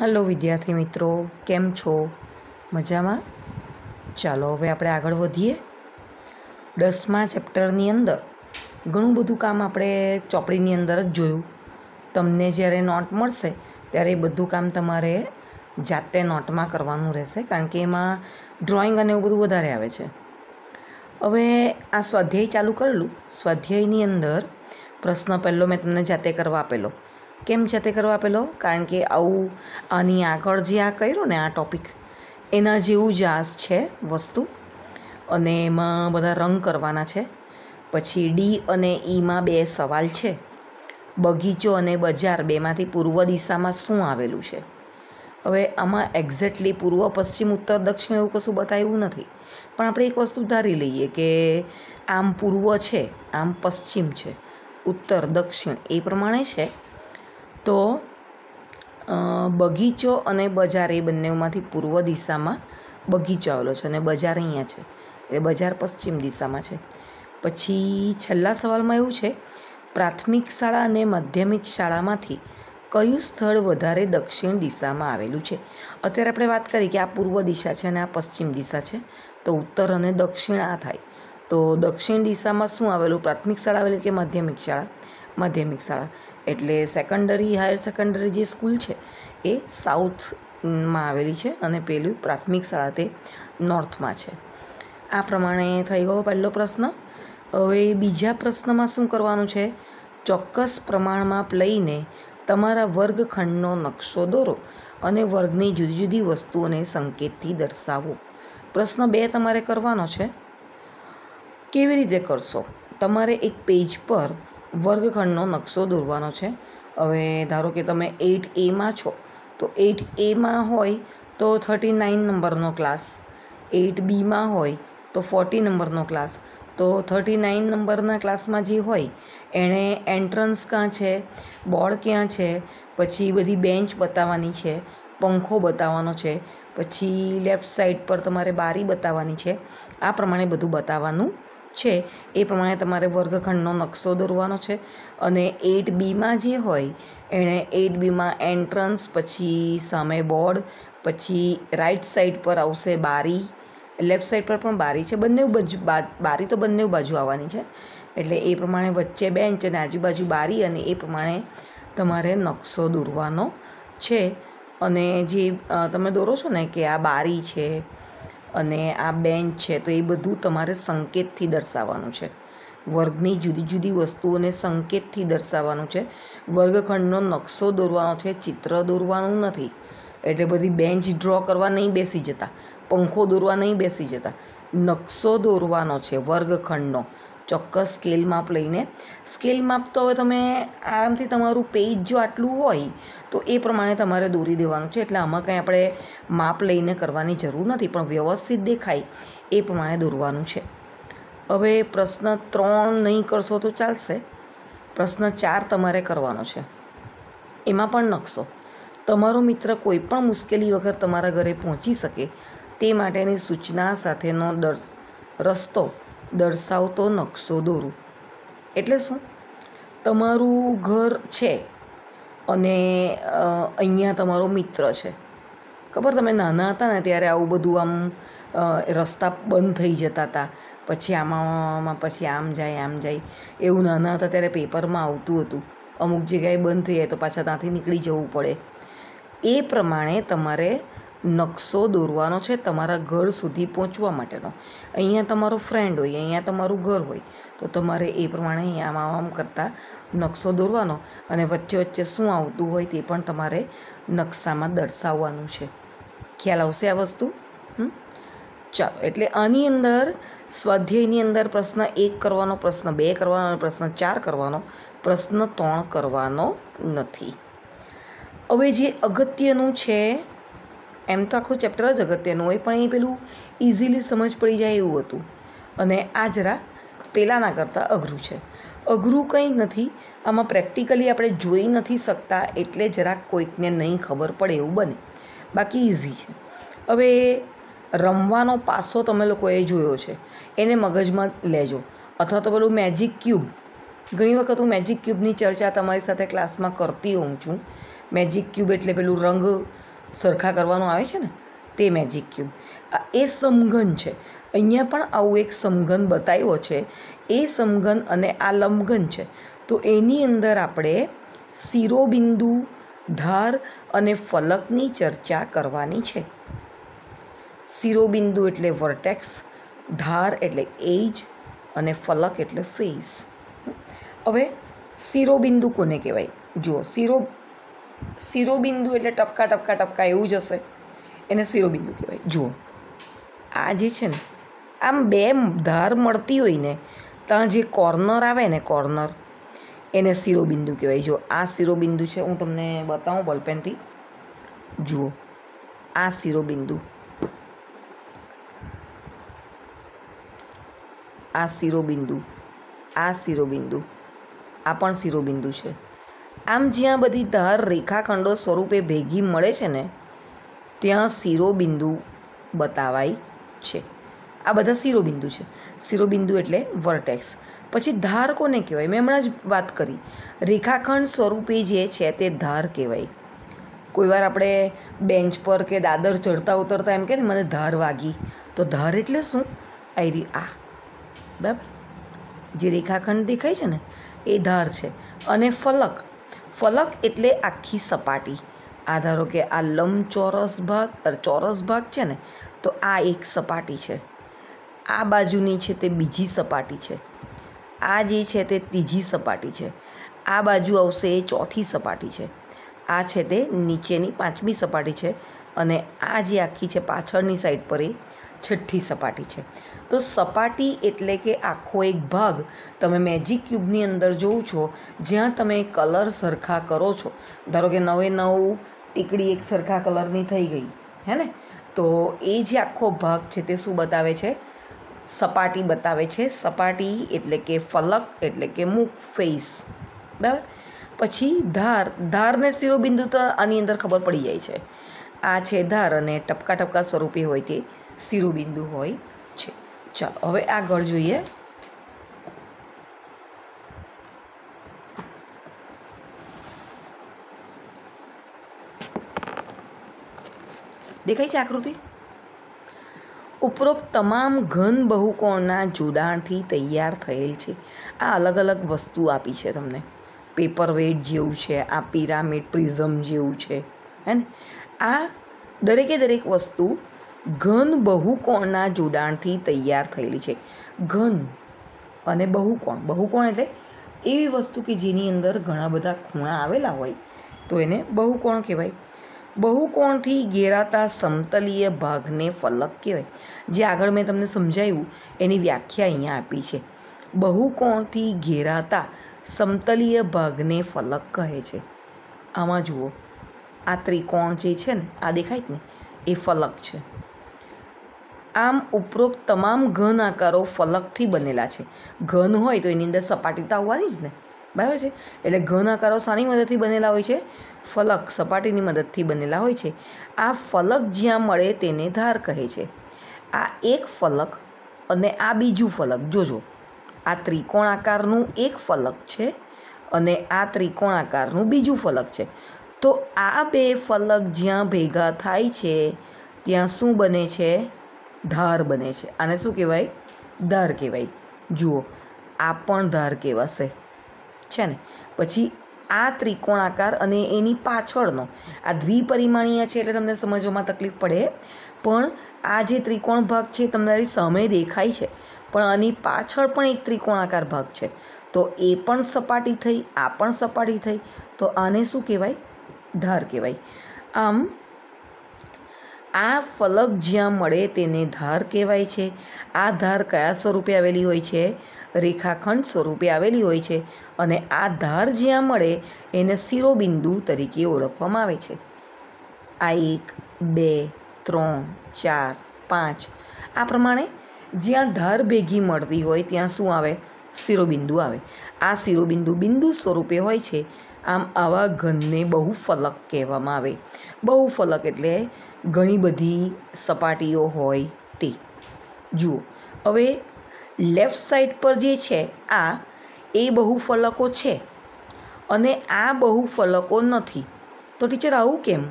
Hello વિદ્યાર્થી મિત્રો, કેમ છો? મજામાં? ચાલો હવે આપણે આગળ વધીએ. દસમા ચેપ્ટરની અંદર ઘણું બધું કામ આપણે ચોપડીની અંદર જ જોયું. તમને જ્યારે નોટ મળશે, ત્યારે એ બધું કામ તમારે જાતે નોટમાં કરવાનું રહેશે, કારણ કે એમાં ડ્રોઈંગ અને એવું બધું વધારે આવે છે. હવે આ સ્વાધ્યાય ચાલુ કરેલું. સ્વાધ્યાયની અંદર પ્રશ્ન પહેલો મેં તમને જાતે કરવા આપેલો. કેમ જાતે કરવા પેલો? કારણ કે આવું આની આગળ જે આ કર્યું ને આ ટોપિક એના જેવું જ આ છે વસ્તુ. અને એમાં બધા રંગ કરવાના છે. પછી ડી અને ઈમાં બે સવાલ છે. બગીચો અને બજાર બેમાંથી પૂર્વ દિશામાં શું આવેલું છે? હવે આમાં એક્ઝેક્ટલી પૂર્વ, પશ્ચિમ, ઉત્તર, દક્ષિણ એવું કશું બતાવ્યું નથી. પણ આપણે એક વસ્તુ ધારી લઈએ કે આમ પૂર્વ છે, આમ પશ્ચિમ છે. ઉત્તર, દક્ષિણ એ પ્રમાણે છે. તો બગીચો અને બજાર એ બંનેમાંથી પૂર્વ દિશામાં બગીચો આવેલો છે અને બજાર અહીંયા છે. એટલે બજાર પશ્ચિમ દિશામાં છે. પછી છેલ્લા સવાલમાં એવું છે, પ્રાથમિક શાળા અને માધ્યમિક શાળામાંથી કયું સ્થળ વધારે દક્ષિણ દિશામાં આવેલું છે? અત્યારે આપણે વાત કરી કે આ પૂર્વ દિશા છે અને આ પશ્ચિમ દિશા છે, તો ઉત્તર અને દક્ષિણ આ થાય. તો દક્ષિણ દિશામાં શું આવેલું? પ્રાથમિક શાળા આવેલી કે માધ્યમિક શાળા? માધ્યમિક શાળા. એટલે સેકન્ડરી હાયર સેકન્ડરી જે સ્કૂલ છે, એ સાઉથમાં આવેલી છે અને પેલું પ્રાથમિક શાળા તે નોર્થમાં છે. આ પ્રમાણે થઈ ગયો પહેલો પ્રશ્ન. હવે બીજા પ્રશ્નમાં શું કરવાનું છે? ચોક્કસ પ્રમાણમાં લઈને તમારા વર્ગખંડનો નકશો દોરો અને વર્ગની જુદી જુદી વસ્તુઓને સંકેતથી દર્શાવો. પ્રશ્ન બે તમારે કરવાનો છે. કેવી રીતે કરશો? તમારે એક પેજ પર વર્ગખંડનો નકશો દોરવાનો છે. હવે ધારો કે તમે એઇટ એમાં છો, તો એઇટ એમાં હોય તો થર્ટી નાઇન નંબરનો ક્લાસ એઇટ બીમાં હોય તો ફોર્ટી નંબરનો ક્લાસ તો થર્ટી નાઇન નંબરના ક્લાસમાં જે હોય, એણે એન્ટ્રન્સ ક્યાં છે બોર્ડ ક્યાં છે, પછી બધી બેન્ચ બતાવવાની છે, પંખો બતાવવાનો છે, પછી લેફ્ટ સાઈડ પર તમારે બારી બતાવવાની છે. આ પ્રમાણે બધું બતાવવાનું છે, એ પ્રમાણે તમારે વર્ગખંડનો નકશો દોરવાનો છે. અને એટ બીમાં જે હોય એણે એટ બીમાં એન્ટ્રન્સ પછી સામે બોર્ડ પછી રાઈટ સાઈડ પર આવશે બારી. લેફ્ટ સાઈડ પર પણ બારી છે, બંને બાજુ બારી તો બંને બાજુ આવવાની છે. એટલે એ પ્રમાણે વચ્ચે બેન્ચ અને આજુબાજુ બારી અને એ પ્રમાણે તમારે નકશો દોરવાનો છે. અને જે તમે દોરો છો ને કે આ બારી છે અને આ બેન્ચ છે, તો એ બધું તમારે સંકેતથી દર્શાવવાનું છે. વર્ગની જુદી જુદી વસ્તુઓને સંકેતથી દર્શાવવાનું છે. વર્ગખંડનો નકશો દોરવાનો છે, ચિત્ર દોરવાનું નથી. એટલે બધી બેન્ચ ડ્રો કરવા નહીં બેસી જતા, પંખો દોરવા નહીં બેસી જતા. નકશો દોરવાનો છે વર્ગખંડનો. ચોક્કસ સ્કેલ માપ લઈને. સ્કેલ માપ તો હવે તમે આરામથી તમારું પેજ જો આટલું હોય, તો એ પ્રમાણે તમારે દોરી દેવાનું છે. એટલે આમાં કંઈ આપણે માપ લઈને કરવાની જરૂર નથી, પણ વ્યવસ્થિત દેખાય એ પ્રમાણે દોરવાનું છે. હવે પ્રશ્ન ત્રણ નહીં કરશો તો ચાલશે. પ્રશ્ન ચાર તમારે કરવાનો છે. એમાં પણ નકશો. તમારો મિત્ર કોઈ પણ મુશ્કેલી વગર તમારા ઘરે પહોંચી શકે તે માટેની સૂચના સાથેનો દર રસ્તો દર્શાવતો નકશો દોરું એટલે શું? તમારું ઘર છે અને અહીંયા તમારો મિત્ર છે. ખબર? તમે નાના હતા ને ત્યારે આવું બધું આમ રસ્તા બંધ થઈ જતા હતા પછી આમાં, પછી આમ જાય આમ જાય. એવું નાના હતા ત્યારે પેપરમાં આવતું હતું. અમુક જગ્યાએ બંધ થઈ જાય તો પાછા ત્યાંથી નીકળી જવું પડે. એ પ્રમાણે તમારે નકશો દોરવાનો છે તમારા ઘર સુધી પહોંચવા માટેનો. અહીંયા તમારો ફ્રેન્ડ હોય, અહીંયા તમારું ઘર હોય, તો તમારે એ પ્રમાણે અહીંયા આમ આમ કરતાં નકશો દોરવાનો. અને વચ્ચે વચ્ચે શું આવતું હોય તે પણ તમારે નકશામાં દર્શાવવાનું છે. ખ્યાલ આવશે આ વસ્તુ? ચાલો, એટલે આની અંદર સ્વાધ્યાયની અંદર પ્રશ્ન એક કરવાનો, પ્રશ્ન બે કરવાનો, અને પ્રશ્ન ચાર કરવાનો. પ્રશ્ન ત્રણ કરવાનો નથી. હવે જે અગત્યનું છે એમ તો આખું ચેપ્ટર જ અગત્યનું હોય, પણ એ પેલું ઇઝીલી સમજ પડી જાય એવું હતું. અને આ જરા પહેલાંના કરતાં અઘરું છે. અઘરું કંઈ નથી, આમાં પ્રેક્ટિકલી આપણે જોઈ નથી શકતા એટલે જરાક કોઈકને નહીં ખબર પડે એવું બને. બાકી ઇઝી છે. હવે રમવાનો પાસો તમે લોકોએ જોયો છે. એને મગજમાં લેજો. અથવા તો પેલું મેજિક ક્યુબ ઘણી વખત હું મેજિક ક્યુબની ચર્ચા તમારી સાથે ક્લાસમાં કરતી હોઉં છું. મેજિક ક્યુબ એટલે પેલું રંગ સરખા કરવાનું આવે છે ને, તે મેજિક ક્યુબ આ એ સમઘન છે. અહીંયા પણ આવું એક સમઘન બતાવ્યો છે. એ સમઘન અને આ લંબઘન છે. તો એની અંદર આપણે શિરોબિંદુ, ધાર અને ફલકની ચર્ચા કરવાની છે. શિરોબિંદુ એટલે વર્ટેક્સ ધાર એટલે એજ અને ફલક એટલે ફેસ હવે શિરોબિંદુ કોને કહેવાય? જુઓ, શિરો શિરોબિંદુ એટલે ટપકા ટપકા ટપકા એવું જ હશે. એને શિરોબિંદુ કહેવાય. જુઓ. આ જે છે ને, આમ બે ધાર મળતી હોય ને, ત્યાં જે કોર્નર આવે ને કોર્નર, એને શિરોબિંદુ કહેવાય. જો આ શિરોબિંદુ છે, હું તમને બતાવું બોલપેનથી. જુઓ, આ શિરોબિંદુ. આ શિરોબિંદુ આ શિરોબિંદુ, આ પણ શિરોબિંદુ છે. આમ જ્યાં બધી ધાર રેખાખંડો સ્વરૂપે ભેગી મળે છે ને, ત્યાં શિરોબિંદુ બતાવાય છે. આ બધા શિરોબિંદુ છે. શિરોબિંદુ એટલે વર્ટેક્સ. પછી ધાર કોને કહેવાય? મેં હમણાં જ વાત કરી. રેખાખંડ સ્વરૂપે જે છે તે ધાર કહેવાય. કોઈવાર આપણે બેન્ચ પર કે દાદર ચડતા ઉતરતા એમ કે ને, મને ધાર વાગી. તો ધાર એટલે શું? આયરી આ. બરાબર? જે રેખાખંડ દેખાય છે ને, એ ધાર છે. અને ફલક. ફલક એટલે આખી સપાટી. આ ધારો કે આ લંબચોરસ ભાગ ચોરસ ભાગ છે ને, તો આ એક સપાટી છે. આ બાજુની છે તે બીજી સપાટી છે. આ જે છે તે ત્રીજી સપાટી છે. આ બાજુ આવશે એ ચોથી સપાટી છે. આ છે તે નીચેની પાંચમી સપાટી છે અને આ જે આખી છે પાછળની સાઈડ પર એ છઠ્ઠી સપાટી છે. તો સપાટી એટલે કે આખો એક ભાગ તમે મેજિક ક્યુબની અંદર જોઉં છો, જ્યાં તમે કલર સરખા કરો છો. ધારો કે નવે નવ ટીકડી એક સરખા કલરની થઈ ગઈ, હે ને? તો એ જે આખો ભાગ છે તે શું બતાવે છે? સપાટી બતાવે છે. સપાટી એટલે કે ફલક, એટલે કે મુખ ફેસ બરાબર? પછી ધાર ધારને શિરોબિંદુ તો આની અંદર ખબર પડી જાય છે. આ છે ધાર અને ટપકા ટપકા સ્વરૂપે હોય તે. શિરોબિંદુ હોય છે. ચાલો, હવે આગળ જોઈએ. દેખાય છે આકૃતિ? ઉપરોક્ત તમામ ઘન બહુકોણના જોડાણથી તૈયાર થયેલ છે. આ અલગ અલગ વસ્તુ આપી છે તમને. પેપર વેટ જેવું છે, આ પિરામિડ પ્રિઝમ જેવું છે, હે ને? આ દરેકે દરેક વસ્તુ ઘન બહુકોણના જોડાણથી તૈયાર થયેલી છે. ઘન અને બહુકોણ. બહુકોણ એટલે એવી વસ્તુ કે જેની અંદર ઘણા બધા ખૂણા આવેલા હોય, તો એને બહુકોણ કહેવાય. બહુકોણથી ઘેરાતા સમતલીય ભાગને ફલક કહેવાય. જે આગળ મેં તમને સમજાવ્યું એની વ્યાખ્યા અહીંયા આપી છે. બહુકોણથી ઘેરાતા સમતલીય ભાગને ફલક કહે છે. આમાં જુઓ, આ ત્રિકોણ જે છે ને, આ દેખાય જ ને, એ ફલક છે. આમ ઉપરોક્ત તમામ ઘન આકારો ફલકથી બનેલા છે. ઘન હોય તો એની અંદર સપાટી તો આવવાની જ ને? બરાબર છે? એટલે ઘન આકારો શાની મદદથી બનેલા હોય છે? ફલક સપાટીની મદદથી બનેલા હોય છે. આ ફલક જ્યાં મળે તેને ધાર કહે છે. આ એક ફલક અને આ બીજું ફલક. જોજો. આ ત્રિકોણ આકારનું એક ફલક છે અને આ ત્રિકોણ આકારનું બીજું ફલક છે. તો આ બે ફલક જ્યાં ભેગા થાય છે, ત્યાં શું બને છે? ધાર બને છે. આને શું કહેવાય? ધાર કહેવાય. જુઓ, આ પણ ધાર કહેવાશે. છે ને? પછી આ ત્રિકોણાકાર અને એની પાછળનો, આ દ્વિપરિમાણીય છે એટલે તમને સમજવામાં તકલીફ પડે. પણ આ જે ત્રિકોણ ભાગ છે તમારી સામે દેખાય છે. પણ આની પાછળ પણ એક ત્રિકોણાકાર ભાગ છે. તો એ પણ સપાટી થઈ, આ પણ સપાટી થઈ. તો આને શું કહેવાય? ધાર કહેવાય. આમ આ ફલક જ્યાં મળે તેને ધાર કહેવાય છે. આ ધાર કયા સ્વરૂપે આવેલી હોય છે? રેખાખંડ સ્વરૂપે આવેલી હોય છે અને આ ધાર જ્યાં મળે એને શિરોબિંદુ તરીકે ઓળખવામાં આવે છે. આ એક, બે, ત્રણ, ચાર, પાંચ. આ પ્રમાણે જ્યાં ધાર ભેગી મળતી હોય ત્યાં શું આવે? શિરોબિંદુ આવે. આ શિરોબિંદુ બિંદુ સ્વરૂપે હોય છે. આમ આવા ઘનને બહુફલક કહેવામાં આવે. બહુફલક એટલે ઘણી બધી સપાટીઓ હોય તે. જુઓ, હવે લેફ્ટ સાઈડ પર જે છે, આ, એ બહુફલકો છે અને આ બહુફલકો નથી. તો ટીચર, આવું કેમ?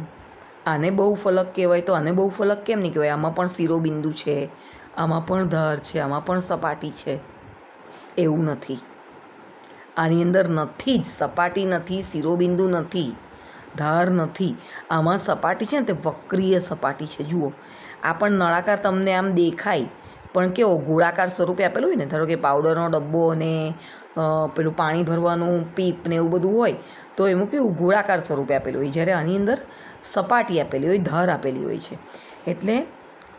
આને બહુ ફલક કહેવાય તો આને બહુ ફલક કેમ નહીં કહેવાય? આમાં પણ શિરોબિંદુ છે, આમાં પણ ધાર છે, આમાં પણ સપાટી છે. એવું નથી. આની અંદર નથી જ, સપાટી નથી, શિરોબિંદુ નથી, ધાર નથી. આમાં સપાટી છે ને, તે વક્રીય સપાટી છે. જુઓ, આ પણ નળાકાર તમને આમ દેખાય. પણ કેવો ગોળાકાર સ્વરૂપે આપેલું હોય ને, ધારો કે પાવડરનો ડબ્બો અને પેલું પાણી ભરવાનું પીપ ને એવું બધું હોય, તો એમાં કેવું ગોળાકાર સ્વરૂપે આપેલું હોય. જ્યારે આની અંદર સપાટી આપેલી હોય, ધાર આપેલી હોય છે. એટલે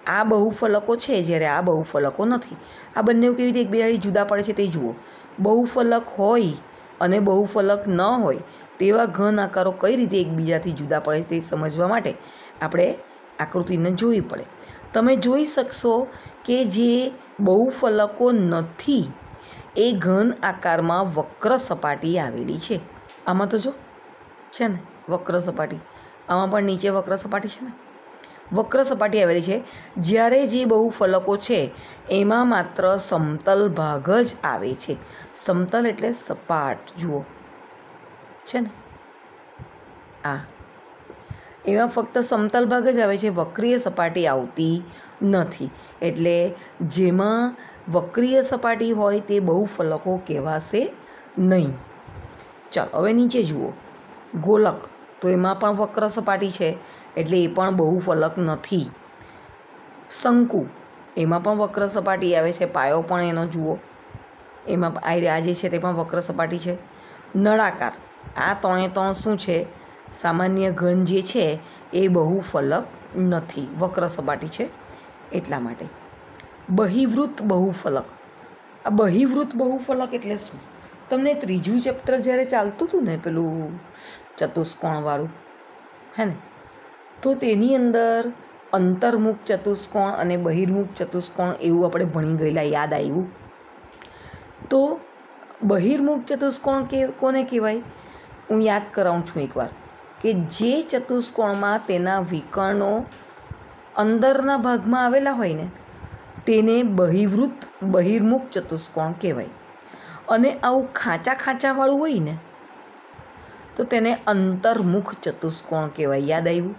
આ બહુ ફલકો છે, જ્યારે આ બહુ ફલકો નથી. આ બંને કેવી રીતે એકબીજાથી જુદા પડે છે તે જુઓ. બહુફલક હોય અને બહુફલક ન હોય, તેવા ઘન આકારો કઈ રીતે એકબીજાથી જુદા પડે તે સમજવા માટે આપણે આકૃતિને જોવી પડે. તમે જોઈ શકશો કે જે બહુફલકો નથી, એ ઘન આકારમાં વક્ર સપાટી આવેલી છે. આમાં તો જો, છે ને, વક્ર સપાટી. આમાં પણ નીચે વક્ર સપાટી છે ને? વક્ર સપાટી આવેલી છે. જ્યારે જે બહુ ફલકો છે, એમાં માત્ર સમતલ ભાગ જ આવે છે. સમતલ એટલે સપાટ, જુઓ. છે ને? આ. એમાં ફક્ત સમતલ ભાગ જ આવે છે, વક્રીય સપાટી આવતી નથી. એટલે જેમાં વક્રીય સપાટી હોય તે બહુ ફલકો કહેવાશે નહીં. ચાલો, હવે નીચે જુઓ. ગોલક. તો એમાં પણ વક્ર સપાટી છે, એટલે એ પણ બહુ ફલક નથી. શંકુ, એમાં પણ વક્ર સપાટી આવે છે, પાયો પણ એનો જુઓ. એમાં આ જે છે તે પણ વક્ર સપાટી છે. નળાકાર, આ ત્રણે ત્રણ શું છે? સામાન્ય ઘન જે છે, એ બહુ ફલક નથી. વક્ર સપાટી છે, એટલા માટે. બહિવૃત બહુફલક આ બહિવૃત બહુફલક એટલે શું? તમને ત્રીજું ચેપ્ટર જ્યારે ચાલતું હતું ને પેલું ચતુષ્કોણવાળું, હે ને? તો તેની અંદર અંતર્મુખ ચતુષ્કોણ અને બહિર્મુખ ચતુષ્કોણ એવું આપણે ભણી ગયેલા, યાદ આવ્યું. તો બહિર્મુખ ચતુષ્કોણ કે, કોને કહેવાય? હું યાદ કરાવું છું એકવાર કે જે ચતુષ્કોણમાં તેના વિકર્ણો અંદરના ભાગમાં આવેલા હોય ને, તેને બહિવૃત બહિર્મુખ ચતુષ્કોણ કહેવાય. અને આવું ખાંચા ખાંચાવાળું હોય ને, તો તેને અંતર્મુખ ચતુષ્કોણ કહેવાય. યાદ આવ્યું?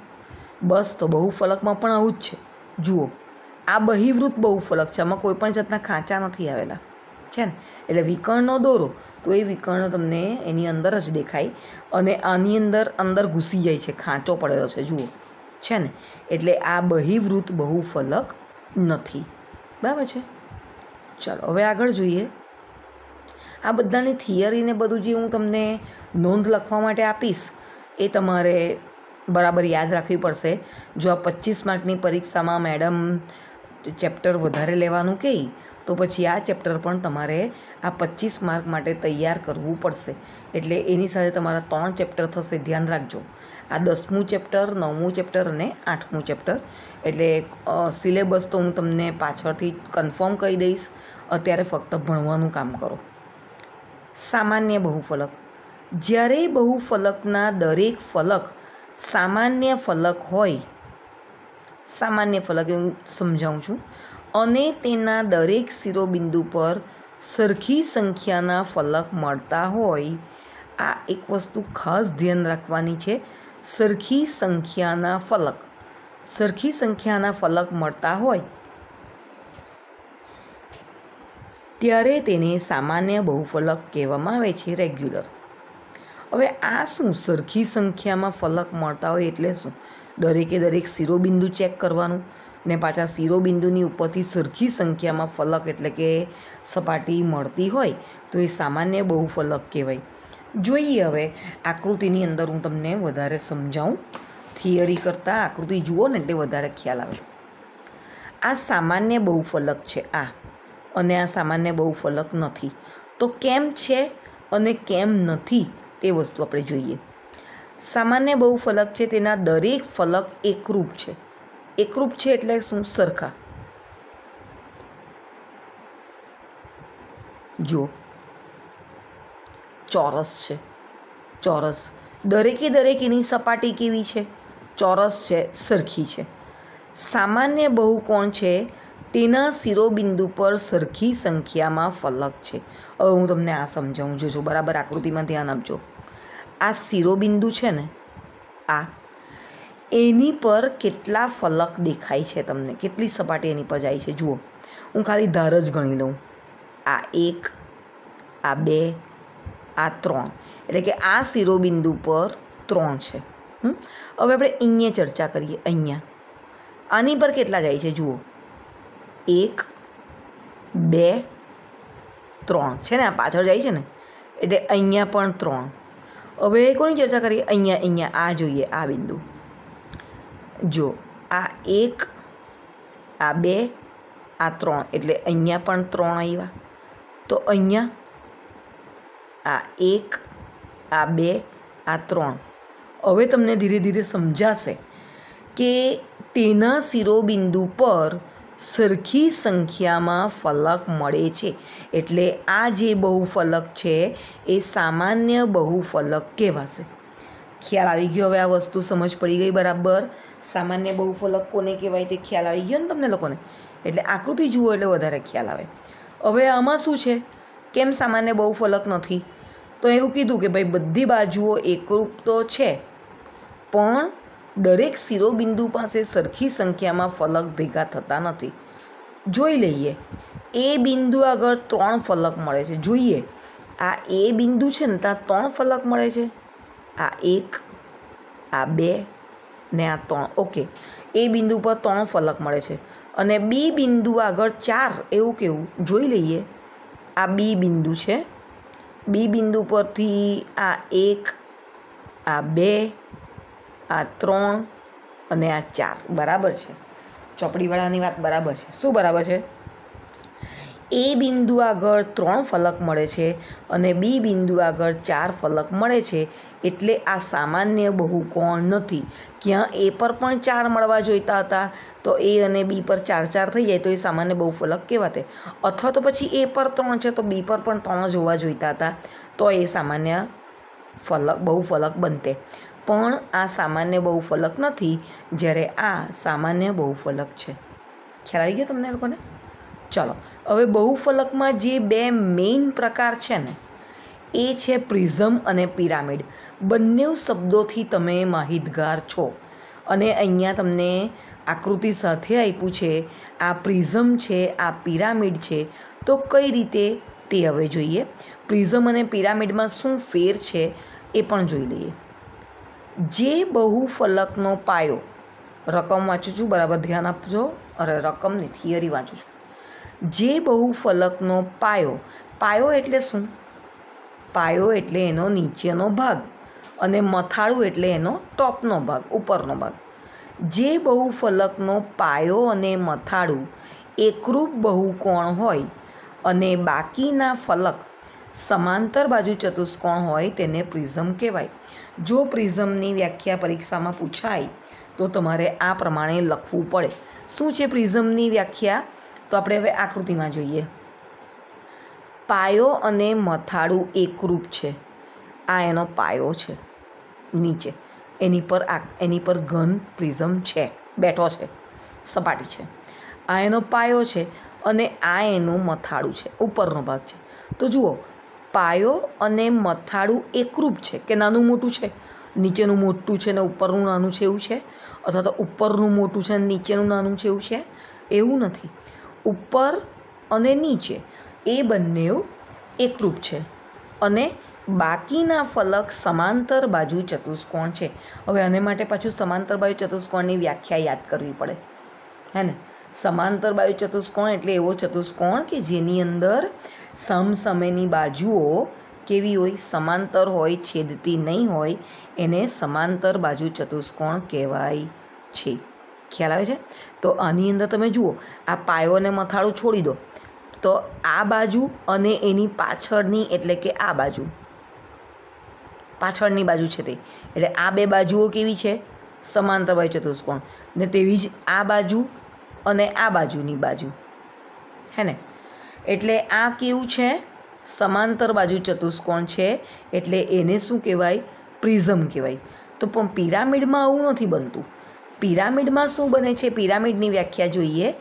બસ તો બહુફલકમાં પણ આવું જ છે. જુઓ, આ બહિવૃત બહુફલક છે. આમાં કોઈ પણ જાતના ખાંચા નથી આવેલા. છે ને? એટલે વિકર્ણનો દોરો, તો એ વિકર્ણ તમને એની અંદર જ દેખાય અને આની અંદર અંદર ઘૂસી જાય છે. ખાંચો પડેલો છે. જુઓ. છે ને? એટલે આ બહિવૃત બહુફલક નથી. બરાબર છે? ચાલો, હવે આગળ જોઈએ. આ બધાની થિયરીને બધું જે હું તમને નોંધ લખવા માટે આપીશ, એ તમારે બરાબર યાદ રાખવી પડશે. જો આ પચીસ માર્કની પરીક્ષામાં મેડમ ચેપ્ટર વધારે લેવાનું કહે, તો પછી આ ચેપ્ટર પણ તમારે આ પચીસ માર્ક માટે તૈયાર કરવું પડશે. એટલે એની સાથે તમારા ત્રણ ચેપ્ટર થશે, ધ્યાન રાખજો. આ દસમું ચેપ્ટર, નવમું ચેપ્ટર અને આઠમું ચેપ્ટર. એટલે સિલેબસ તો હું તમને પાછળથી કન્ફર્મ કહી દઈશ. અત્યારે ફક્ત ભણવાનું કામ કરો. સામાન્ય બહુફલક. જ્યારે બહુફલકના દરેક ફલક સામાન્ય ફલક હોય, સામાન્ય ફલક હું સમજાવું છું, અને તેના દરેક શિરોબિંદુ પર સરખી સંખ્યાના ફલક મળતા હોય, આ એક વસ્તુ ખાસ ધ્યાન રાખવાની છે. સરખી સંખ્યાના ફલક, સરખી સંખ્યાના ફલક મળતા હોય ત્યારે તેને સામાન્ય બહુફલક કહેવામાં આવે છે રેગ્યુલર હવે આ શું? સરખી સંખ્યામાં ફલક મળતા હોય એટલે શું? દરેકે દરેક શિરોબિંદુ ચેક કરવાનું ને પાછા શિરોબિંદુની ઉપરથી સરખી સંખ્યામાં ફલક એટલે કે સપાટી મળતી હોય તો એ સામાન્ય બહુફલક કહેવાય. જોઈએ હવે આકૃતિની અંદર હું તમને વધારે સમજાવું. થિયરી કરતાં આકૃતિ જુઓ ને એટલે વધારે ખ્યાલ આવે. આ સામાન્ય બહુફલક છે, આ. અને આ સામાન્ય બહુફલક નથી. તો કેમ છે અને કેમ નથી તે વસ્તુ આપણે જોઈએ. સામાન્ય બહુ ફલક છે તેના દરેક ફલક એકરૂપ છે. એકરૂપ છે એટલે શું? સરખા. જો ચોરસ છે. ચોરસ. દરેકે દરેક એની સપાટી કેવી છે? ચોરસ છે. સરખી છે. સામાન્ય બહુકોણ છે તેના શિરોબિંદુ પર સરખી સંખ્યામાં ફલક છે. હવે હું તમને આ સમજાવું. જોજો, બરાબર આકૃતિમાં ધ્યાન આપજો. આ શિરોબિંદુ છે ને, આ, એની પર કેટલા ફલક દેખાય છે તમને? કેટલી સપાટી એની પર જાય છે? જુઓ, હું ખાલી ધાર જ ગણી લઉં. આ એક, આ બે, આ ત્રણ. એટલે કે આ શિરોબિંદુ પર ત્રણ છે? હવે આપણે અહીંયા ચર્ચા કરીએ, અહીંયા. આની પર કેટલા જાય છે? જુઓ. એક, બે, ત્રણ. છે ને, આ પાછળ જાય છે ને, એટલે અહીંયા પણ ત્રણ. હવે કોની ચર્ચા કરીએ? અહીંયા અહીંયા, આ જોઈએ, આ બિંદુ. જો, આ એક, આ બે, આ ત્રણ, એટલે અહીંયા પણ ત્રણ આવ્યા તો અહીંયા આ એક, આ બે, આ ત્રણ. હવે તમને ધીરે ધીરે સમજાશે કે તેના શિરોબિંદુ પર સરખી સંખ્યામાં ફલક મળે છે. એટલે આ જે બહુફલક છે, એ સામાન્ય બહુફલક કહેવાશે. ખ્યાલ આવી ગયો હવે આ વસ્તુ સમજ પડી ગઈ બરાબર? સામાન્ય બહુફલક કોને કહેવાય તે ખ્યાલ આવી ગયો ને તમને લોકોને? એટલે આકૃતિ જુઓ એટલે વધારે ખ્યાલ આવે. હવે આમાં શું છે? કેમ સામાન્ય બહુફલક નથી? તો એવું કીધું કે ભાઈ બધી બાજુઓ એકરૂપ તો છે, પણ દરેક શિરોબિંદુ પાસે સરખી સંખ્યામાં ફલક ભેગા થતા નથી. જોઈ લઈએ. એ બિંદુ આગળ ત્રણ ફલક મળે છે. જોઈએ. આ એ બિંદુ છે ને, ત્યાં ત્રણ ફલક મળે છે. આ એક, આ બે ને આ ત્રણ. ઓકે એ બિંદુ પર ત્રણ ફલક મળે છે. અને બી બિંદુ આગળ ચાર, એવું કેવું? જોઈ લઈએ. આ બી બિંદુ છે. બી બિંદુ પરથી આ એક, આ બે આ ત્રણ અને આ ચાર. બરાબર છે? ચોપડીવાળાની વાત બરાબર છે. શું બરાબર છે? એ બિંદુ આગળ ત્રણ ફલક મળે છે અને બી બિંદુ આગળ ચાર ફલક મળે છે એટલે આ સામાન્ય બહુકોણ નથી. ક્યાં એ પર પણ ચાર મળવા જોઈતા હતા, તો એ અને બી પર ચાર ચાર થઈ જાય તો એ સામાન્ય બહુફલક કહેવાતે. અથવા તો પછી એ પર ત્રણ છે તો બી પર પણ ત્રણ જ હોવા જોઈતા હતા, તો એ સામાન્ય ફલક, બહુફલક બનતે. પણ આ સામાન્ય બહુફલક નથી, જ્યારે આ સામાન્ય બહુફલક છે. ખ્યાલ આવી ગયો તમને લોકોને? ચલો, હવે બહુફલકમાં જે બે મેઇન પ્રકાર છે ને, એ છે પ્રિઝમ અને પિરામિડ. બંને શબ્દોથી તમે માહિતગાર છો. અને અહીંયા તમને આકૃતિ સાથે આપ્યું છે, આ પ્રિઝમ છે, આ પિરામિડ છે, તો કઈ રીતે તે હવે જોઈએ? પ્રિઝમ અને પિરામિડમાં શું ફેર છે એ પણ જોઈ લઈએ. જે બહુફલકનો પાયો, રકમ વાંચું છું, બરાબર ધ્યાન આપજો. અરે રકમની થિયરી વાંચું છું. જે બહુફલકનો પાયો પાયો એટલે શું? પાયો એટલે એનો નીચેનો ભાગ અને મથાળું એટલે એનો ટોપનો ભાગ, ઉપરનો ભાગ. જે બહુફલકનો પાયો અને મથાળું એકરૂપ બહુકોણ હોય અને બાકીના ફલક સમાંતર બાજુ ચતુષ્કોણ હોય તેને પ્રિઝમ કહેવાય. જો પ્રિઝમની વ્યાખ્યા પરીક્ષામાં પૂછાય, તો તમારે આ પ્રમાણે લખવું પડે. શું છે પ્રિઝમની વ્યાખ્યા? તો આપણે હવે આકૃતિમાં જોઈએ. પાયો અને મથાળું એકરૂપ છે. આ એનો પાયો છે, નીચે. એની પર આ, એની પર ઘન પ્રિઝમ છે, બેઠો છે, સપાટી છે. આ એનો પાયો છે અને આ એનું મથાળું છે, ઉપરનો ભાગ છે. તો જુઓ પાયો અને મથાળું એકરૂપ છે કે નાનું મોટું છે? નીચેનું મોટું છે ને ઉપરનું નાનું છે એવું છે? અથવા તો ઉપરનું મોટું છે ને નીચેનું નાનું છે એવું છે? એવું નથી. ઉપર અને નીચે એ બંને એકરૂપ છે. અને બાકીના ફલક સમાંતર બાજુ ચતુષ્કોણ છે. હવે આને માટે પાછું સમાંતર બાજુ ચતુષ્કોણની વ્યાખ્યા યાદ કરવી પડે. હે ને? સમાંતર બાજુ ચતુષ્કોણ એટલે એવો ચતુષ્કોણ કે જેની અંદર સમસમયની બાજુઓ કેવી હોય, સમાંતર હોય, છેદતી નહીં હોય, એને સમાંતર બાજુ ચતુષ્કોણ કહેવાય છે. ખ્યાલ આવે છે? તો આની અંદર તમે જુઓ, આ પાયોને મથાળું છોડી દો. તો આ બાજુ અને એની પાછળની, એટલે કે આ બાજુ. પાછળની બાજુ છે તે. એટલે આ બે બાજુઓ કેવી છે? સમાંતર બાજુ ચતુષ્કોણ. ને તેવી જ આ બાજુ અને આ બાજુની બાજુ. હે ને? એટલે આ કેવું છે? સમાંતર બાજુ ચતુષ્કોણ છે, એટલે એને શું કહેવાય? પ્રિઝમ કહેવાય. તો પણ પિરામિડમાં આવું નથી બનતું. પિરામિડમાં શું બને છે? પિરામિડની વ્યાખ્યા જોઈએ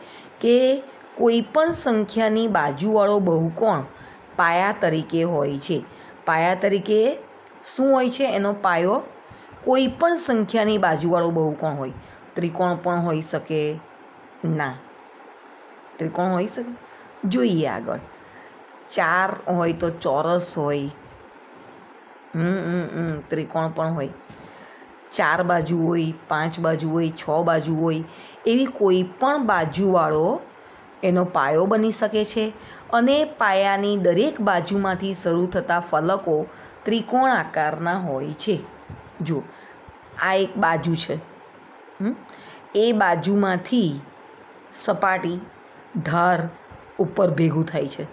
કે કોઈ પણ સંખ્યાની બાજુવાળો બહુકોણ પાયા તરીકે હોય છે. પાયા તરીકે શું હોય છે? એનો પાયો કોઈ પણ સંખ્યાની બાજુવાળો બહુકોણ હોય. ત્રિકોણ પણ હોઈ શકે ના. ત્રિકોણ હોઈ શકે? જોઈએ આગળ. ચાર હોય તો ચોરસ હોય. હમ ત્રિકોણ પણ હોય. ચાર બાજુ હોય, પાંચ બાજુ હોય, છ બાજુ હોય, એવી કોઈ પણ બાજુવાળો એનો પાયો બની શકે છે. અને પાયાની દરેક બાજુમાંથી શરૂ થતા ફલકો ત્રિકોણ આકારના હોય છે. જો આ એક બાજુ છે. એ બાજુમાંથી સપાટી, ધાર ઉપર ભેગું થાય છે.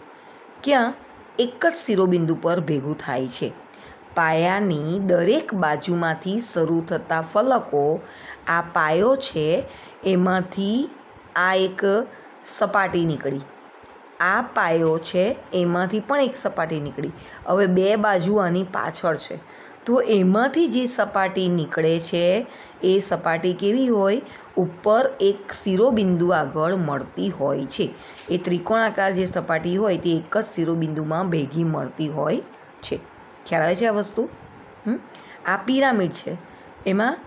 ક્યાં? એક જ શિરોબિંદુ પર ભેગું થાય છે. પાયાની દરેક બાજુમાંથી શરૂ થતા ફલકો આ પાયો છે, એમાંથી આ એક સપાટી નીકળી. આ પાયો છે, એમાંથી પણ એક સપાટી નીકળી. હવે બે બાજુ આની પાછળ છે. તો એમાંથી જે સપાટી નીકળે છે, એ સપાટી કેવી હોય? ઉપર એક શિરોબિંદુ આગળ મળતી હોય છે. એ ત્રિકોણાકાર જે સપાટી હોય, તે એક જ શિરોબિંદુમાં ભેગી મળતી હોય છે. ખ્યાલ આવે છે આ વસ્તુ? આ પિરામિડ છે. એમાં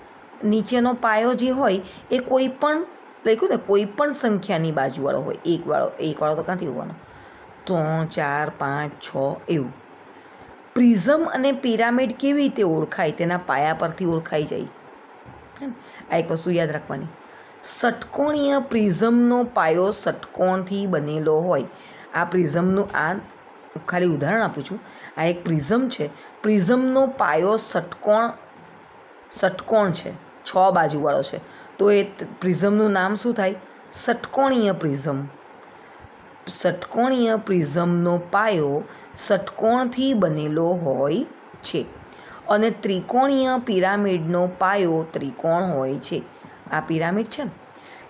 નીચેનો પાયો જે હોય, એ કોઈ પણ, લખ્યું ને, કોઈ પણ સંખ્યાની બાજુવાળો હોય. એકવાળો એકવાળો તો ક્યાંથી હોવાનો? ત્રણ, ચાર, પાંચ, છ, એવું. પ્રિઝમ અને પિરામિડ કેવી રીતે ઓળખાય, તેના પાયા પરથી ઓળખાઈ જાય. આ એક વસ્તુ યાદ રાખવાની. ષટકોણીય પ્રિઝમનો પાયો ષટકોણથી બનેલો હોય. આ પ્રિઝમનું, આ ખાલી ઉદાહરણ આપું છું. આ એક પ્રિઝમ છે. પ્રિઝમનો પાયો ષટકોણ ષટકોણ છે. છ બાજુવાળો છે. તો એ પ્રિઝમનું નામ શું થાય? ષટકોણીય પ્રિઝમ. ષટકોણીય પ્રિઝમનો પાયો ષટકોણથી બનેલો હોય છે અને ત્રિકોણીય પિરામિડનો પાયો ત્રિકોણ હોય છે. આ પિરામિડ છે ને?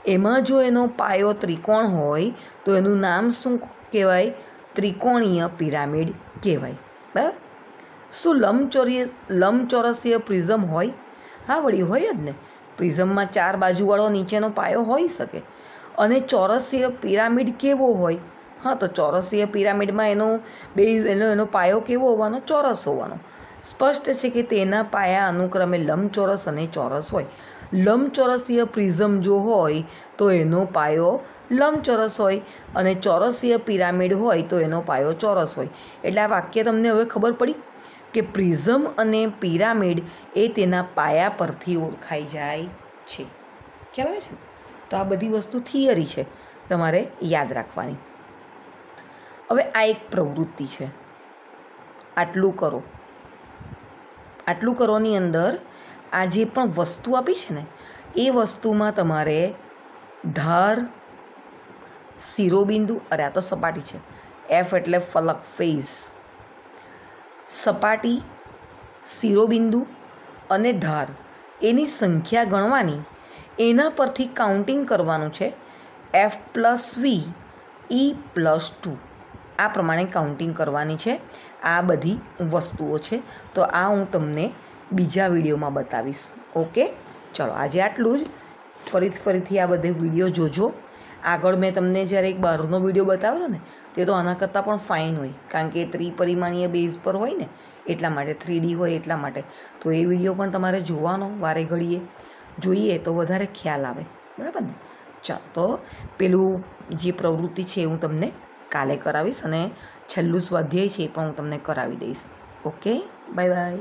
એમાં જો એનો પાયો ત્રિકોણ હોય, તો એનું નામ શું કહેવાય? ત્રિકોણીય પિરામિડ કહેવાય. બરાબર? શું લંબચોરી, લંબચોરસીય પ્રિઝમ હોય? હા, વળી હોય જ ને. પ્રિઝમમાં ચાર બાજુવાળો નીચેનો પાયો હોઈ શકે. અને ચોરસીય પિરામિડ કેવો હોય? હા, તો ચોરસીય પિરામિડમાં એનો બેઝ, એનો એનો પાયો કેવો હોવાનો? ચોરસ હોવાનો. સ્પષ્ટ છે કે તેના પાયા અનુક્રમે લંબચોરસ અને ચોરસ હોય. લંબચોરસીય પ્રિઝમ જો હોય, તો એનો પાયો લંબચોરસ હોય અને ચોરસીય પિરામિડ હોય, તો એનો પાયો ચોરસ હોય. એટલે આ વાક્ય તમને હવે ખબર પડી કે પ્રિઝમ અને પિરામિડ એ તેના પાયા પરથી ઓળખાઈ જાય છે. ખ્યાલ આવે છે? તો આ બધી વસ્તુ થિયરી છે તમારે યાદ રાખવાની. હવે આ એક પ્રવૃત્તિ છે. આટલું કરો. આટલું કરોની અંદર આ જે પણ વસ્તુ આપી છે ને, એ વસ્તુમાં તમારે ધાર, શિરોબિંદુ, અરે આ તો સપાટી છે. એફ એટલે ફલક ફેઝ સપાટી, શિરોબિંદુ અને ધાર. એની સંખ્યા ગણવાની એના પરથી કાઉન્ટિંગ કરવાનું છે. F plus V E plus two આ પ્રમાણે કાઉન્ટિંગ કરવાની છે. આ બધી વસ્તુઓ છે. તો આ હું તમને બીજા વિડીયોમાં બતાવીશ. ઓકે? ચલો, આજે આટલું જ. ફરીથી ફરીથી આ બધે વીડિયો જોજો. આગળ મેં તમને જ્યારે એક બહારનો વીડિયો બતાવેલો ને, તે તો આના કરતાં પણ ફાઇન હોય. કારણ કે ત્રિપરિમાણીય બેઝ પર હોય ને, એટલા માટે થ્રીડી હોય એટલા માટે. તો એ વીડિયો પણ તમારે જોવાનો, વારે ઘડીએ. જોઈએ તો વધારે ખ્યાલ આવે. બરાબર ને? ચાલો, તો પેલું જે પ્રવૃત્તિ છે એ હું તમને કાલે કરાવીશ અને છેલ્લું સ્વાધ્યાય છે એ પણ હું તમને કરાવી દઈશ. ઓકે? Bye bye.